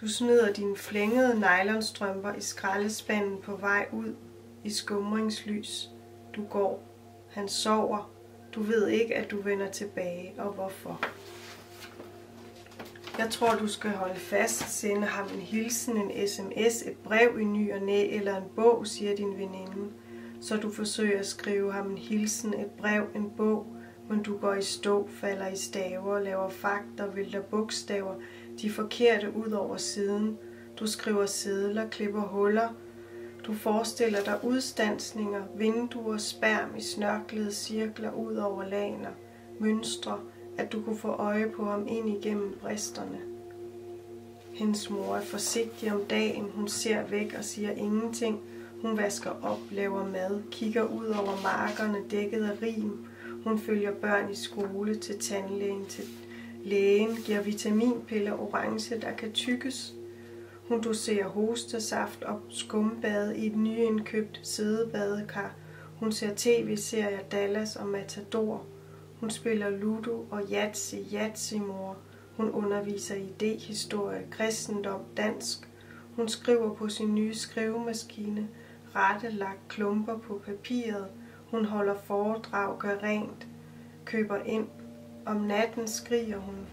Du smider dine flængede nylonstrømper i skraldespanden på vej ud i skumringslys. Du går. Han sover. Du ved ikke, at du vender tilbage, og hvorfor. Jeg tror, du skal holde fast, sende ham en hilsen, en sms, et brev i ny og næ eller en bog, siger din veninde. Så du forsøger at skrive ham en hilsen, et brev, en bog, men du går i stå, falder i staver, laver fakter, vælter bogstaver, de forkerte ud over siden. Du skriver sedler, klipper huller. Du forestiller dig udstansninger, vinduer, spærm i snørklede cirkler ud over laner, mønstre, at du kunne få øje på ham ind igennem bristerne. Hendes mor er forsigtig om dagen, hun ser væk og siger ingenting. Hun vasker op, laver mad, kigger ud over markerne dækket af rim. Hun følger børn i skole til tandlægen, til lægen, giver vitaminpiller orange, der kan tykkes. Hun doserer hostesaft og skumbade i et nyindkøbt sædebadekar. Hun ser tv-serier Dallas og Matador. Hun spiller Ludo og Yatzy, Yatzy mor. Hun underviser i idéhistorie, kristendom, dansk. Hun skriver på sin nye skrivemaskine, rettelagt klumper på papiret. Hun holder foredrag, gør rent, køber ind. Om natten skriger hun.